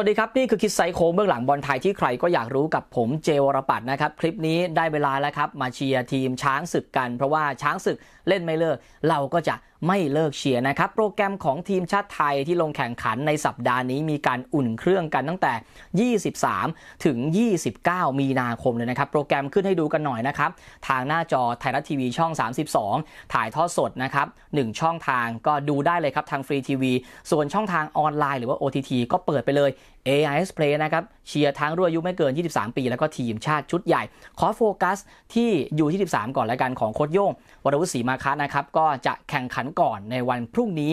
วัสดีครับ นี่คือคิดไซโคเบื้องหลังบอลไทยที่ใครก็อยากรู้กับผมเจวรปัตนะครับ คลิปนี้ได้เวลาแล้วครับ มาเชียร์ทีมช้างศึกกัน เพราะว่าช้างศึกเล่นไม่เลิก เราก็จะไม่เลิกเชียร์นะครับ โปรแกรมของทีมชาติไทยที่ลงแข่งขันในสัปดาห์นี้มีการอุ่นเครื่องกันตั้งแต่ 23 ถึง 29 มีนาคมเลยนะครับ โปรแกรมขึ้นให้ดูกันหน่อยนะครับ ทางหน้าจอไทยรัฐทีวีช่อง 32 ถ่ายทอดสดนะครับ1ช่องทางก็ดูได้เลยครับทางฟรีทีวีส่วนช่องทางออนไลน์หรือว่า OTT ก็เปิดไปเลย AIS Play นะครับเชียร์ทั้งรุ่นอายุไม่เกิน 23 ปี แล้วก็ทีมชาติชุดใหญ่ ขอโฟกัสที่อยู่ที่13ก่อนแล้วกันของโคดโย่งวรวุฒิศรีมาคะนะครับก็จะแข่งขันก่อนในวันพรุ่งนี้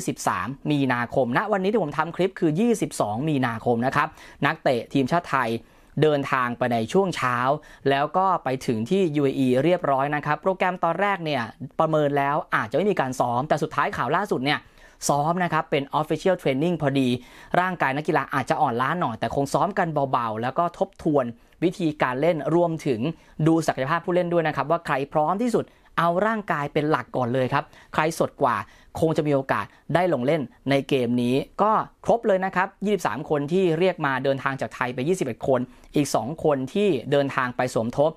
23 มีนาคมณนะวันนี้ที่ผมทำคลิปคือ 22 มีนาคมนะครับนักเตะทีมชาติไทยเดินทางไปในช่วงเช้า แล้วก็ไปถึงที่ UAE เรียบร้อยนะครับ โปรแกรมตอนแรกเนี่ยประเมินแล้วอาจจะไม่มีการซ้อม แต่สุดท้ายข่าวล่าสุดเนี่ย ซ้อมนะครับเป็น Official Training พอดี ร่างกายนักกีฬาอาจจะอ่อนล้าหน่อยแต่คงซ้อมกันเบาๆ แล้วก็ทบทวนวิธีการเล่นรวมถึงดูศักยภาพผู้เล่นด้วยนะครับว่าใครพร้อมที่สุดเอาร่างกายเป็นหลักก่อนเลยครับ ใครสดกว่าคงจะมีโอกาสได้ลงเล่นในเกมนี้ ก็ครบเลยนะครับ 23 คนที่เรียกมาเดินทางจากไทยไป 21 คน อีก 2 คนที่เดินทางไปสมทบ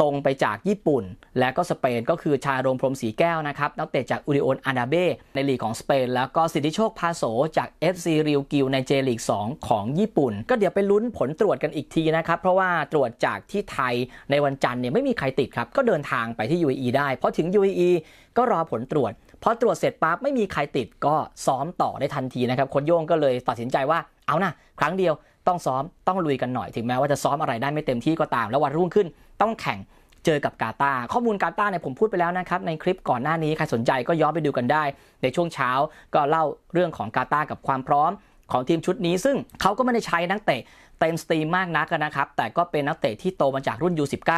ตรงไปจากญี่ปุ่น และก็สเปนก็คือชาโรมพรมสีแก้วนะครับนักเตะจากอูริโอนอานาเบในลีกของสเปน แล้วก็สิทธิโชคพาโสจาก FC ริวกิวในเจลีก 2 ของญี่ปุ่น ก็เดี๋ยวไปลุ้นผลตรวจกันอีกทีนะครับ เพราะว่าตรวจจากที่ไทยในวันจันทร์เนี่ยไม่มีใครติดครับ ก็เดินทางไปที่ UAE ได้พอถึง UAE ก็รอผลตรวจ พอตรวจเสร็จปั๊บไม่มีใครติดก็ซ้อมต่อได้ทันทีนะครับค้ชโย่งก็เลยตัดสินใจว่าเอานะครั้งเดียวต้องซ้อมต้องลุยกันหน่อยถึงแม้ว่าจะซ้อมอะไรได้ไม่เต็มที่ก็ตาม แล้ววันรุ่งขึ้นต้องแข่งเจอกับกาตาข้อมูลกาตาเนี่ยผมพูดไปแล้วนะครับ ในคลิปก่อนหน้านี้ใครสนใจก็ย้อนไปดูกันได้ ในช่วงเช้าก็เล่าเรื่องของกาตากับความพร้อมของทีมชุดนี้ ซึ่งเขาก็ไม่ได้ใช้นักเตะเต็มสตรีมมากนักนะครับ แต่ก็เป็นนักเตะที่โตมาจากรุ่น U19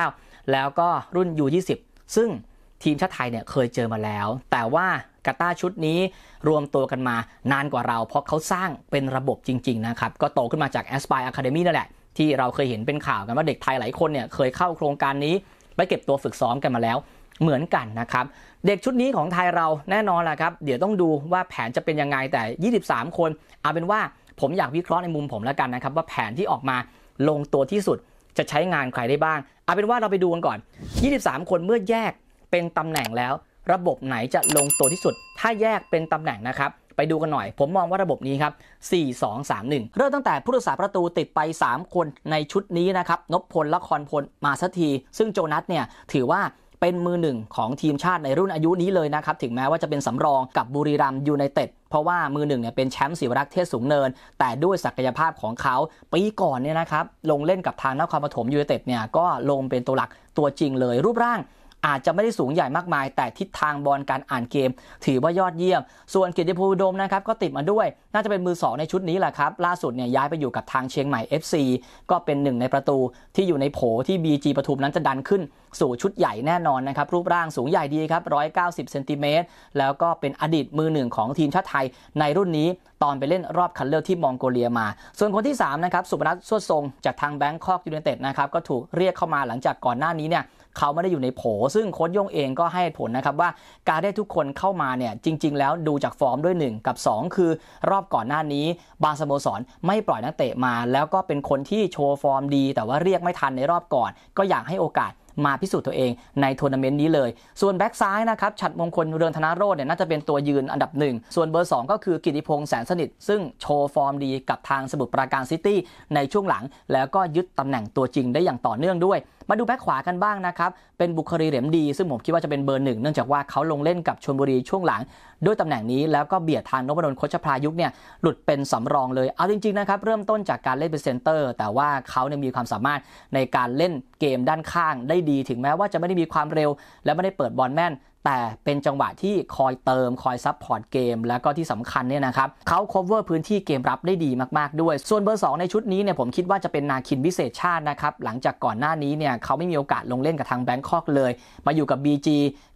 แล้วก็รุ่น U20 ซึ่ง ทีมชาติไทยเนี่ยเคยเจอมาแล้ว แต่ว่ากาตาชุดนี้รวมตัวกันมานานกว่าเรา เพราะเขาสร้างเป็นระบบจริง ๆ นะครับ ก็โตขึ้นมาจาก Aspire Academy นั่นแหละ ที่เราเคยเห็นเป็นข่าวกันว่าเด็กไทยหลายคนเนี่ยเคยเข้าโครงการนี้ ไปเก็บตัวฝึกซ้อมกันมาแล้วเหมือนกันนะครับ เด็กชุดนี้ของไทยเราแน่นอนแหละครับ เดี๋ยวต้องดูว่าแผนจะเป็นยังไงแต่ 23 คน เอาเป็นว่าผมอยากวิเคราะห์ในมุมผมแล้วกันนะครับ ว่าแผนที่ออกมาลงตัวที่สุดจะใช้งานใครได้บ้าง เอาเป็นว่าเราไปดูกันก่อน 23 คนเมื่อแยก เป็นตำแหน่งแล้ว ระบบไหนจะลงตัวที่สุด ถ้าแยกเป็นตำแหน่งนะครับ ไปดูกันหน่อย ผมมองว่าระบบนี้ครับ 4-2-3-1 เริ่มตั้งแต่ผู้รักษาประตูติดไป 3 คนในชุดนี้นะครับ นพพลละครพลมาสักที ซึ่งโจนัสเนี่ยถือว่าเป็นมือหนึ่งของทีมชาติในรุ่นอายุนี้เลยนะครับ ถึงแม้ว่าจะเป็นสำรองกับบุรีรัมยูไนเต็ดเพราะว่ามือหนึ่งเนี่ยเป็นแชมป์ศิวรักษ์เทศสูงเนิน แต่ด้วยศักยภาพของเขาปีก่อนเนี่ยนะครับ ลงเล่นกับทางนครปฐมยูไนเต็ดเนี่ยก็ลงเป็นตัวหลักตัวจริงเลยรูปร่าง อาจจะไม่ได้สูงใหญ่มากมาย แต่ทิศทางบอลการอ่านเกม ถือว่ายอดเยี่ยม ส่วนเกียรติภูมิดมนะครับก็ติดมาด้วย น่าจะเป็นมือ 2 ในชุดนี้แหละครับ ล่าสุดเนี่ยย้ายไปอยู่กับทางเชียงใหม่ FC ก็เป็นหนึ่งในประตูที่อยู่ในโผที่ BG ปทุมนั้นจะดันขึ้นสู่ชุดใหญ่แน่นอนนะครับ รูปร่างสูงใหญ่ดีครับ 190 เซนติเมตร แล้วก็เป็นอดีตมือหนึ่งของทีมชาติไทยในรุ่นนี้ ตอนไปเล่นรอบคันเลือกที่มองโกเลียมา ส่วนคนที่3นะครับ สุพนัทสวดทรงจากทางแบงค็อกยูไนเต็ดนะครับ ก็ถูกเรียกเข้ามาหลังจากก่อนหน้านี้เนี่ย เขาไม่ได้อยู่ในโผ ซึ่งโค้ชโย่งเองก็ให้ผลนะครับว่าการได้ทุกคนเข้ามาเนี่ยจริง ๆ แล้วดูจากฟอร์มด้วย 1 กับ 2 คือรอบก่อนหน้านี้ บางสโมสรไม่ปล่อยนักเตะมา แล้วก็เป็นคนที่โชว์ฟอร์มดี แต่ว่าเรียกไม่ทันในรอบก่อน ก็อยากให้โอกาสมาพิสูจน์ตัวเองในทัวร์นาเมนต์นี้เลย ส่วนแบ็กซ้ายนะครับ ฉัตรมงคลเรืองธนโรจน์เนี่ยน่าจะเป็นตัวยืนอันดับหนึ่ง ส่วนเบอร์ 2 ก็คือกิตติพงษ์แสนสนิท ซึ่งโชว์ฟอร์มดีกับทางสมุทรปราการซิตี้ในช่วงหลัง แล้วก็ยึดตำแหน่งตัวจริงได้อย่างต่อเนื่องด้วย มาดูแบ็กขวากันบ้างนะครับ เป็นบุคอรีเหล็มดี ซึ่งผมคิดว่าจะเป็นเบอร์หนึ่งเนื่องจากว่าเขาลงเล่นกับชลบุรีช่วงหลัง ด้วยตำแหน่งนี้แล้วก็เบียดทางนพนนท์ คชพลายุกต์เนี่ยหลุดเป็นสำรองเลย เอาจริงๆนะครับเริ่มต้นจากการเล่นเป็นเซนเตอร์ แต่ว่าเขาเนี่ยมีความสามารถในการเล่นเกมด้านข้างได้ดี ถึงแม้ว่าจะไม่ได้มีความเร็ว และไม่ได้เปิดบอลแม่น แต่เป็นจังหวะที่คอยเติมคอย support เกม แล้วก็ที่สำคัญเนี่ยนะครับเขาค cover พื้นที่เกมรับได้ดีมากๆด้วย ส่วนเบอร์ 2 ในชุดนี้เนี่ยผมคิดว่าจะเป็นนาคินวิเศษชาตินะครับ หลังจากก่อนหน้านี้เนี่ยเขาไม่มีโอกาสลงเล่นกับทางแบงค็อกเลย มาอยู่กับ BG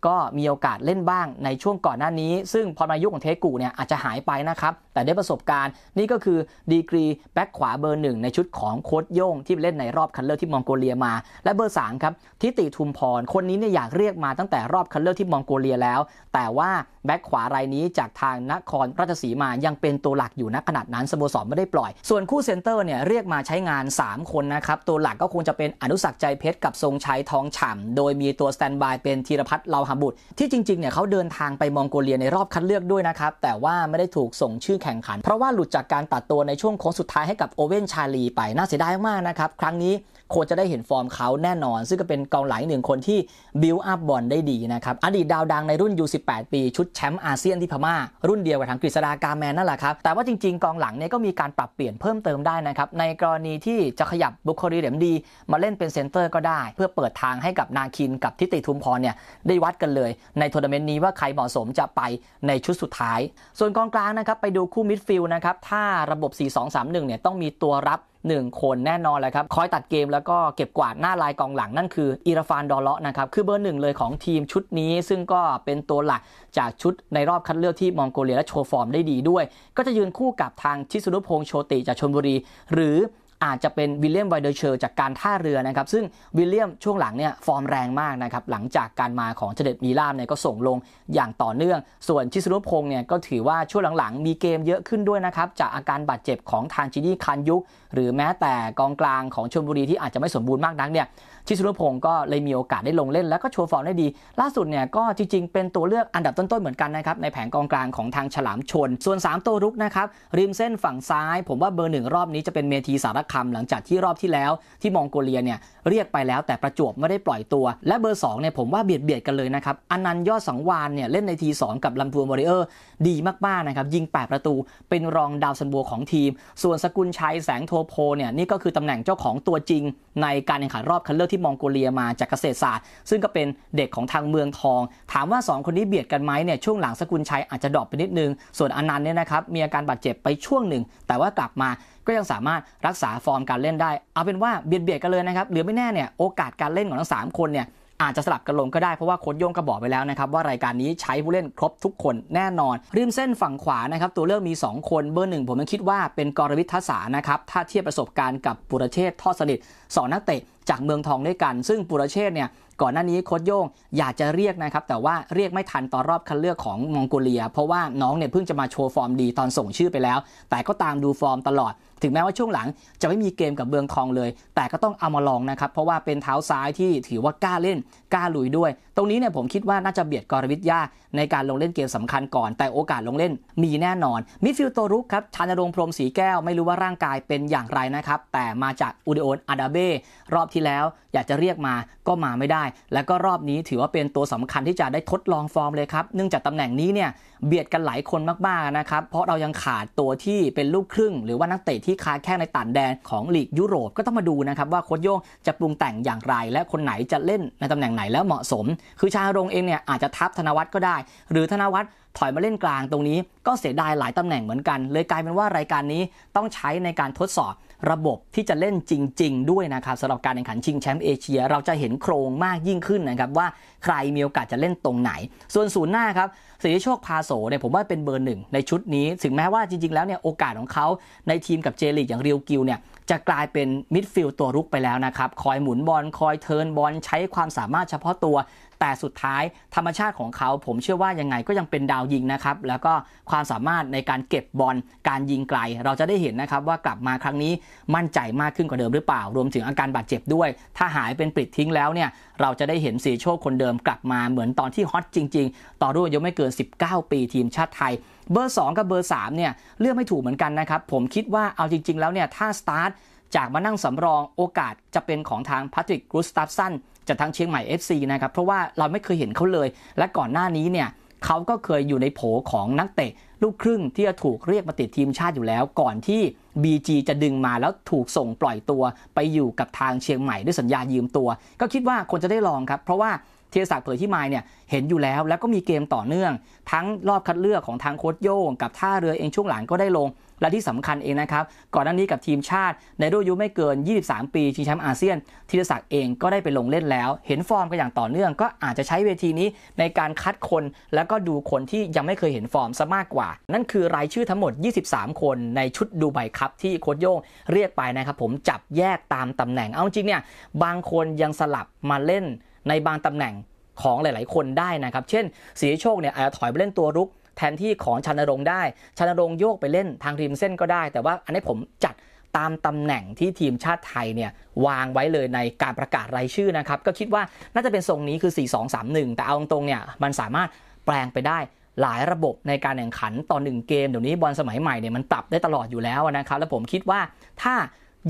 ก็มีโอกาสเล่นบ้างในช่วงก่อนหน้านี้ ซึ่งพอมายุคของเทกูเนี่ยอาจจะหายไปนะครับ แต่ได้ประสบการณ์นี่ก็คือดีกรีแบ็คขวาเบอร์หนึ่งในชุดของโค้ชโย่งที่เล่นในรอบคัดเลือกที่มองโกเลียมา และเบอร์3ครับธิติทุมพรคนนี้เนี่ยอยากเรียกมาตั้งแต่รอบคันเลือกที่มององโกเลียแล้ว แต่ว่าแบ็คขวารายนี้จากทางนครราชสีมายังเป็นตัวหลักอยู่ณขณะนั้นสโมสรไม่ได้ปล่อย ส่วนคู่เซนเตอร์เนี่ยเรียกมาใช้งาน 3 คนนะครับ ตัวหลักก็คงจะเป็นอนุสักดิ์ ใจเพชรกับทรงชัยทองฉ่ำโดยมีตัว standby เป็นธีรภัทร เลาหบุตร ที่จริงๆเนี่ยเขาเดินทางไปมองโกเลียในรอบคัดเลือกด้วยนะครับแต่ว่าไม่ได้ถูกส่งชื่อแข่งขัน เพราะว่าหลุดจากการตัดตัวในช่วงโค้งสุดท้ายให้กับโอเว่นชาลีไปน่าเสียดายมากนะครับครั้งนี้ก็จะได้เห็นฟอร์มเขาแน่นอน ซึ่งก็เป็นกองหลังหนึ่งคนที่บิวอัพบอลได้ดีนะครับอดีตดาวดังในรุ่น U18 ปี ชุดแชมป์อาเซียนที่พม่า รุ่นเดียวกับทางกฤษดากาแมนนั่นแหละครับ แต่ว่าจริงๆ กองหลังเนี่ยก็มีการปรับเปลี่ยนเพิ่มเติมได้นะครับ ในกรณีที่จะขยับบุคอรีเหล็มดี มาเล่นเป็นเซนเตอร์ก็ได้ เพื่อเปิดทางให้กับนาคินกับธิติทุมพรเนี่ยได้วัดกันเลย ในทัวร์นาเมนต์นี้ว่าใครเหมาะสมจะไปในชุดสุดท้าย ส่วนกองกลางนะครับไปดูคู่มิดฟิลด์นะครับถ้าระบบ 4-2-3-1เนี่ยต้องมีตัวรับ 1 คนแน่นอนแหละครับ คอยตัดเกมแล้วก็เก็บกวาดหน้าลายกองหลังนั่นคืออิรฟานดอเลาะนะครับ คือเบอร์หนึ่งเลยของทีมชุดนี้ ซึ่งก็เป็นตัวหลักจากชุดในรอบคัดเลือกที่มองโกเลียและโชว์ฟอร์มได้ดีด้วย ก็จะยืนคู่กับทางชิษณุพงศ์โชติจากชลบุรี หรือ อาจจะเป็นวิลเลียมไวเดอร์เชอร์จากการท่าเรือนะครับ ซึ่งวิลเลียมช่วงหลังเนี่ยฟอร์มแรงมากนะครับ หลังจากการมาของเจเด็จ มีลาภเนี่ยก็ส่งลงอย่างต่อเนื่อง ส่วนชิษณุพงศ์เนี่ยก็ถือว่าช่วงหลังๆ มีเกมเยอะขึ้นด้วยนะครับ จากอาการบาดเจ็บของทางจินี่คันยุกหรือแม้แต่กองกลางของชลบุรีที่อาจจะไม่สมบูรณ์มากนักเนี่ยชิษณุพงศ์ก็เลยมีโอกาสได้ลงเล่น แล้วก็โชว์ฟอร์มได้ดี ล่าสุดเนี่ยก็จริงๆ เป็นตัวเลือกอันดับต้นๆเหมือนกันนะครับในแผงกองกลางของทางฉลามชล ส่วน 3 ตัวรุกนะครับริมเส้นฝั่งซ้าย ผมว่าเบอร์หนึ่งรอบนี้จะเป็นเมธีสาระคำหลังจากที่รอบที่แล้วที่มองโกเลียเนี่ยเรียกไปแล้วแต่ประจวบไม่ได้ปล่อยตัว และเบอร์2เนี่ยผมว่าเบียดเบียดกันเลยนะครับอนันต์ยอดสังวาลย์เนี่ยเล่นใน T2กับลำพูนวอริเออร์ดีมากๆนะครับยิง 8 ประตูเป็นรองดาวซัลโวของทีม ส่วนสกุลชัยแสงโทโพธิ์เนี่ยนี่ก็คือตำแหน่งเจ้าของตัวจริง ในการแข่งขันรอบคัดเลือกที่มองโกเลียมาจากเกษตรศาสตร์ ซึ่งก็เป็นเด็กของทางเมืองทอง ถามว่า 2 คนนี้เบียดกันไหมเนี่ยช่วงหลังสกุลชัยอาจจะดรอปไปนิดนึงส่วนอนันต์เนี่ยนะครับมีอาการบาดเจ็บไปช่วงหนึ่ง แต่ว่ากลับมา ก็ยังสามารถรักษาฟอร์มการเล่นได้ เอาเป็นว่าเบียดเบียดกันเลยนะครับหรือไม่แน่เนี่ยโอกาสการเล่นของทั้งสามคนเนี่ยอาจจะสลับกันลงก็ได้เพราะว่าโค้ชโย่งก็บอกไปแล้วนะครับว่ารายการนี้ใช้ผู้เล่นครบทุกคนแน่นอน ริมเส้นฝั่งขวานะครับตัวเลือกมี 2 คนเบอร์หนึ่งผมยังคิดว่าเป็นกรวิชญ์ทะสานะครับถ้าเทียบประสบการณ์กับปุรเชษฐ์ทอดสนิทสองนักเตะจากเมืองทองด้วยกัน ซึ่งปุรเชษฐ์เนี่ยก่อนหน้านี้โค้ชโย่งอยากจะเรียกนะครับแต่ว่าเรียกไม่ทันตอนรอบคัดเลือกของมองโกเลีย เพราะว่าน้องเนี่ยเพิ่งจะมาโชว์ฟอร์มดีตอนส่งชื่อไปแล้ว แต่ก็ตามดูฟอร์มตลอด ถึงแม้ว่าช่วงหลังจะไม่มีเกมกับเมืองทองเลย แต่ก็ต้องเอามาลองนะครับ เพราะว่าเป็นเท้าซ้ายที่ถือว่ากล้าเล่นกล้าลุยด้วย ตรงนี้เนี่ยผมคิดว่าน่าจะเบียดกรวิชญ์ในการลงเล่นเกมสำคัญก่อน แต่โอกาสลงเล่นมีแน่นอน มิดฟิลด์ตัวรุกครับชาญณรงค์พรมศรีแก้วไม่รู้ว่าร่างกายเป็นอย่างไรนะครับ แต่มาจากอูนิออนอาดาร์เบ้รอบที่แล้วอยากจะเรียกมาก็มาไม่ได้ แล้วก็รอบนี้ถือว่าเป็นตัวสำคัญที่จะได้ทดลองฟอร์มเลยครับเนื่องจากตำแหน่งนี้เนี่ย เบียดกันหลายคนมากๆนะครับเพราะเรายังขาดตัวที่เป็นลูกครึ่ง หรือว่านักเตะที่ค้าแข้งในต่างแดนของลีกยุโรปก็ต้องมาดูนะครับว่าโค้ชโย่งจะปรุงแต่งอย่างไร และคนไหนจะเล่นในตำแหน่งไหนแล้วเหมาะสม คือชารงเองเนี่ยอาจจะทับธนวัฒน์ก็ได้ หรือธนวัฒน์ถอยมาเล่นกลางตรงนี้ก็เสียดายหลายตำแหน่งเหมือนกัน เลยกลายเป็นว่ารายการนี้ต้องใช้ในการทดสอบ ระบบที่จะเล่นจริง ๆ ด้วยนะครับสำหรับการแข่งขันชิงแชมป์เอเชีย เราจะเห็นโครงมากยิ่งขึ้นนะครับว่าใครมีโอกาสจะเล่นตรงไหน ส่วนศูนย์หน้าครับสิทธิโชคภาโสเนี่ยผมว่าเป็นเบอร์หนึ่งในชุดนี้ ถึงแม้ว่าจริง ๆ แล้วเนี่ยโอกาสของเขาในทีมกับเจลิกอย่างเรียวกิลเนี่ยจะกลายเป็นมิดฟิลด์ตัวรุกไปแล้วนะครับคอยหมุนบอลคอย turn บอลใช้ความสามารถเฉพาะตัว แต่สุดท้ายธรรมชาติของเขา ผมเชื่อว่ายังไงก็ยังเป็นดาวยิงนะครับ แล้วก็ความสามารถในการเก็บบอลการยิงไกล เราจะได้เห็นนะครับว่ากลับมาครั้งนี้มั่นใจมากขึ้นกว่าเดิมหรือเปล่า รวมถึงอาการบาดเจ็บด้วย ถ้าหายเป็นปลิดทิ้งแล้วเนี่ยเราจะได้เห็นสิทธิโชคคนเดิมกลับมาเหมือนตอนที่ฮอตจริง ๆ ต่อรุ่นอายุไม่เกิน 19 ปีทีมชาติไทยเบอร์ 2 กับเบอร์3เนี่ยเลือกไม่ถูกเหมือนกันนะครับผมคิดว่าเอาจริง ๆ แล้วเนี่ยถ้าสตาร์ท จากมานั่งสำรองโอกาสจะเป็นของทางพาทริกกุสตาฟสันจากทางเชียงใหม่ FC นะครับเพราะว่าเราไม่เคยเห็นเขาเลย และก่อนหน้านี้เนี่ยเขาก็เคยอยู่ในโผของนักเตะ ลูกครึ่งที่จะถูกเรียกมาติดทีมชาติอยู่แล้ว ก่อนที่ BG จะดึงมาแล้วถูกส่งปล่อยตัวไปอยู่กับทางเชียงใหม่ด้วยสัญญายืมตัว ก็คิดว่าคนจะได้ลองครับ เพราะว่าเทียศักดิ์เผยที่มาเนี่ยเห็นอยู่แล้วแล้วก็มีเกมต่อเนื่อง ทั้งรอบคัดเลือกของทางโค้ชโย่งกับท่าเรือเองช่วงหลังก็ได้ลง และที่สำคัญเองนะครับ ก่อนหน้านี้กับทีมชาติ ในรุ่นอายุไม่เกิน 23 ปีชิงแชมป์อาเซียนธีรศักดิ์เองก็ได้ไปลงเล่นแล้ว เห็นฟอร์มกันอย่างต่อเนื่อง ก็อาจจะใช้เวทีนี้ในการคัดคน แล้วก็ดูคนที่ยังไม่เคยเห็นฟอร์มซะมากกว่านั่นคือรายชื่อทั้งหมด 23 คนในชุดดูไบครับที่โค้ชโย่งเรียกไปนะครับผมจับแยกตามตำแหน่งเอาจริงเนี่ยบางคนยังสลับมาเล่นในบางตำแหน่งของหลาย ๆ คนได้นะครับ เช่นสีโชคเนี่ยอาจจะถอยไปเล่นตัวรุก แทนที่ของชานรงค์ได้ชานรงค์โยกไปเล่นทางริมเส้นก็ได้ แต่ว่าอันนี้ผมจัดตามตำแหน่งที่ทีมชาติไทยเนี่ยวางไว้เลยในการประกาศรายชื่อนะครับ ก็คิดว่าน่าจะเป็นทรงนี้คือ 4-2-3-1 แต่เอาตรงๆเนี่ยมันสามารถแปลงไปได้ หลายระบบในการแข่งขันต่อหนึ่งเกมเดี๋ยวนี้บอลสมัยใหม่เนี่ยมันปรับได้ตลอดอยู่แล้วนะครับ แล้วผมคิดว่าถ้า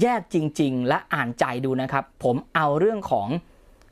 แยกจริง ๆ และอ่านใจดูนะครับ ผมเอาเรื่องของ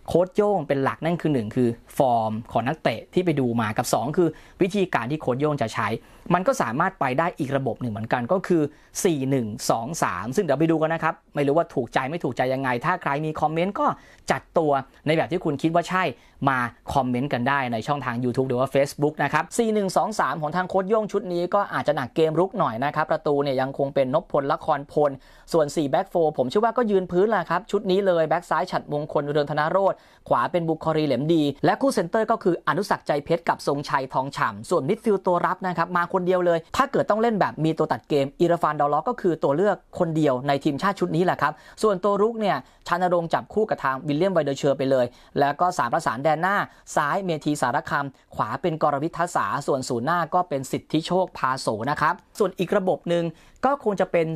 โค้ชโย่งเป็นหลักนั่นคือ 1 คือฟอร์มของนักเตะที่ไปดูมากับ 2 คือวิธีการที่โค้ชโย่งจะใช้ มันก็สามารถไปได้อีกระบบหนึ่งเหมือนกันก็คือ 4 1 2 3 ซึ่งเดี๋ยวไปดูกันนะครับ ไม่รู้ว่าถูกใจไม่ถูกใจยังไง ถ้าใครมีคอมเมนต์ก็จัดตัวในแบบที่คุณคิดว่าใช่มาคอมเมนต์กันได้ในช่องทาง YouTube หรือว่า Facebook นะครับ 4 1 2 3 ของทางโค้ชโย่งชุดนี้ก็อาจจะหนักเกมรุกหน่อยนะครับ ประตูเนี่ยยังคงเป็นนพพลละครพล ส่วน4 back four ผมเชื่อว่าก็ยืนพื้นแหละครับ ชุดนี้เลยแบ็กซ้ายฉัตรมงคลเรืองธนโรจน์ขวาเป็นบุคอรีเหล็มดี และคู่เซนเตอร์ก็คืออนุศักดิ์ใจเพชรกับทรงชัยทองฉ่ำส่วนมิดฟิลด์ตัวรับนะครับมาคนเดียวเลย ถ้าเกิดต้องเล่นแบบมีตัวตัดเกมอิราฟานดอลล็อกก็คือตัวเลือกคนเดียวในทีมชาติชุดนี้แหละครับ ส่วนตัวรุกเนี่ยชาญณรงค์จับคู่กับทางวิลเลียมไวเดอร์เชอร์ไปเลย แล้วก็สามประสานแดนหน้า ซ้ายเมธีสาระคำขวาเป็นกรวิชญ์ทะสาส่วนศูนย์หน้าก็เป็นสิทธิโชคภาโสนะครับ ส่วนอีกระบบหนึ่งก็คงจะเป็น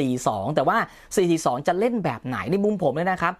4-4-2 แต่ว่า 4-4-2 จะเล่นแบบไหนในมุมผมเลยนะครับ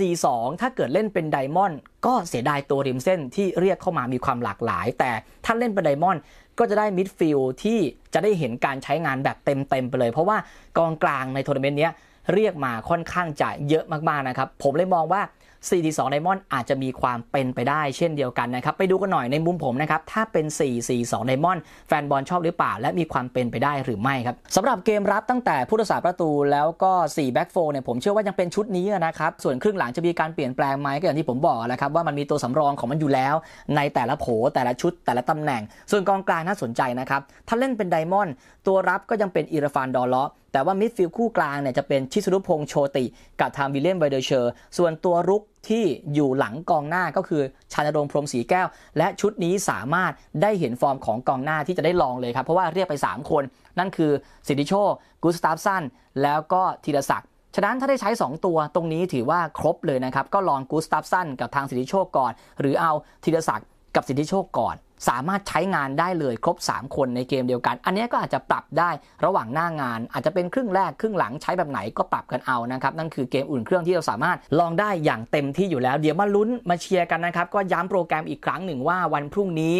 4-4-2 ถ้าเกิดเล่นเป็น diamond ก็เสียดายตัวริมเส้นที่เรียกเข้ามามีความหลากหลาย แต่ถ้าเล่นเป็น diamond ก็จะได้มิดฟิลด์ที่จะได้เห็นการใช้งานแบบเต็มๆไปเลย เพราะว่ากองกลางในทัวร์นาเมนต์นี้เรียกมาค่อนข้างจะเยอะมากๆนะครับ ผมเลยมองว่า 4-4-2 diamond อาจจะมีความเป็นไปได้เช่นเดียวกันนะครับ ไปดูกันหน่อยในมุมผมนะครับ ถ้าเป็น 4-4-2 diamond แฟนบอลชอบหรือเปล่า และมีความเป็นไปได้หรือไม่ครับสำหรับเกมรับตั้งแต่ผู้รักษาประตูแล้วก็ 4 back four เนี่ยผมเชื่อว่ายังเป็นชุดนี้นะครับ ส่วนครึ่งหลังจะมีการเปลี่ยนแปลงไหมก็อย่างที่ผมบอกแล้วครับว่ามันมีตัวสำรองของมันอยู่แล้ว ในแต่ละโผแต่ละชุด แต่ละตำแหน่ง ส่วนกองกลางน่าสนใจนะครับถ้าเล่นเป็น diamond ตัวรับก็ยังเป็นอิราฟานดอลเลาะแต่ว่ามิดฟิลด์คู่กลางเนี่ยจะเป็นชิษณุพงศ์โชติ กับทางวิลเลียมไวเดอร์เชอร์ ส่วนตัวรุก ที่อยู่หลังกองหน้าก็คือชาญณรงค์พรมศรีแก้ว และชุดนี้สามารถได้เห็นฟอร์มของกองหน้าที่จะได้ลองเลยครับ เพราะว่าเรียกไป 3 คน นั่นคือสิทธิโชคกุสตาฟสันแล้วก็ธีรศักดิ์ฉะนั้นถ้าได้ใช้ 2 ตัวตรงนี้ถือว่าครบเลยนะครับ ก็ลองกุสตาฟสันกับทางสิทธิโชคก่อน หรือเอาธีรศักดิ์กับสิทธิโชคก่อน สามารถใช้งานได้เลยครบ 3 คนในเกมเดียวกัน อันนี้ก็อาจจะปรับได้ระหว่างหน้างาน อาจจะเป็นครึ่งแรกครึ่งหลังใช้แบบไหนก็ปรับกันเอานะครับ นั่นคือเกมอุ่นเครื่องที่เราสามารถลองได้อย่างเต็มที่อยู่แล้ว เดี๋ยวมาลุ้นมาเชียร์กันนะครับ ก็ย้ำโปรแกรมอีกครั้งหนึ่งว่าวันพรุ่งนี้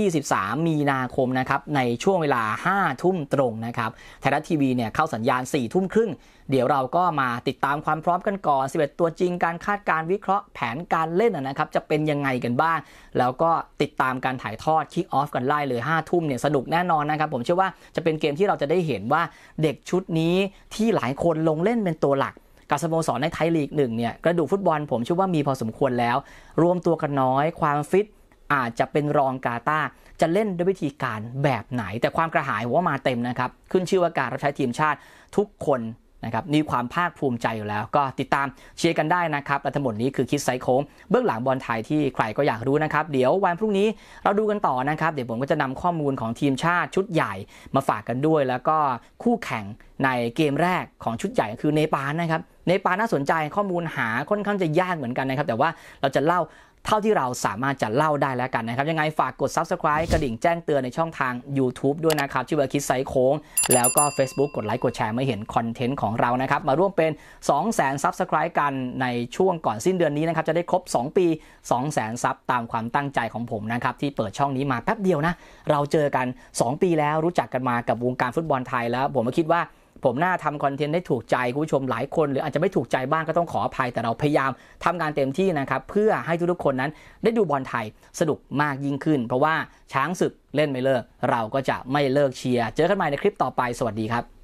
23 มีนาคมนะครับในช่วงเวลา 5 ทุ่มตรงนะครับไทยรัฐทีวีเนี่ยเข้าสัญญาณ 4 ทุ่มครึ่งเดี๋ยวเราก็มาติดตามความพร้อมกันก่อน 11 ตัวจริง การคาดการวิเคราะห์แผนการเล่นนะครับจะเป็นยังไงกันบ้าง แล้วก็ติดตามการถ่ายทอดคิกออฟกันไล่เลย5ทุ่มเนี่ยสนุกแน่นอนนะครับ ผมเชื่อว่าจะเป็นเกมที่เราจะได้เห็นว่าเด็กชุดนี้ที่หลายคนลงเล่นเป็นตัวหลักกับสโมสรในไทยลีกหนึ่งเนี่ยกระดูกฟุตบอลผมเชื่อว่ามีพอสมควรแล้ว รวมตัวกันน้อย ความฟิตอาจจะเป็นรองกาตาจะเล่นด้วยวิธีการแบบไหน แต่ความกระหายว่ามาเต็มนะครับ ขึ้นชื่อว่าการรับใช้ทีมชาติทุกคน นะครับมีความภาคภูมิใจอยู่แล้ว ก็ติดตามเชียร์กันได้นะครับและทั้งหมดนี้คือคิดไซโค้งเบื้องหลังบอลไทยที่ใครก็อยากรู้นะครับ เดี๋ยววันพรุ่งนี้เราดูกันต่อนะครับ เดี๋ยวผมก็จะนำข้อมูลของทีมชาติชุดใหญ่มาฝากกันด้วย แล้วก็คู่แข่งในเกมแรกของชุดใหญ่คือเนปาลนะครับเนปาลน่าสนใจข้อมูลหาค่อนข้างจะยากเหมือนกันนะครับ แต่ว่าเราจะเล่า เท่าที่เราสามารถจะเล่าได้แล้วกันนะครับ ยังไงฝากกด Subscribe กระดิ่งแจ้งเตือนในช่องทาง YouTube ด้วยนะครับ ชื่อว่าคิดไซโค้ง แล้วก็ Facebook กดไลค์กดแชร์ไม่เห็นคอนเทนต์ของเรานะครับ มาร่วมเป็น 2 0 0 0 0 0 Subscribe กันในช่วงก่อนสิ้นเดือนนี้นะครับ จะได้ครบ 2 ปี 2 0 0 0 0 0ซับตามความตั้งใจของผมนะครับ ที่เปิดช่องนี้มาแป๊บเดียวนะเราเจอกัน 2 ปีแล้วรู้จักกันมากับวงการฟุตบอลไทยแล้ว ผมก็คิดว่า ผมน่าทำคอนเทนต์ได้ถูกใจคุณผู้ชมหลายคน หรืออาจจะไม่ถูกใจบ้างก็ต้องขออภัย แต่เราพยายามทำงานเต็มที่นะครับเพื่อให้ทุกๆคนนั้นได้ดูบอลไทยสนุกมากยิ่งขึ้น เพราะว่าช้างศึกเล่นไม่เลิก เราก็จะไม่เลิกเชียร์เจอกันใหม่ในคลิปต่อไปสวัสดีครับ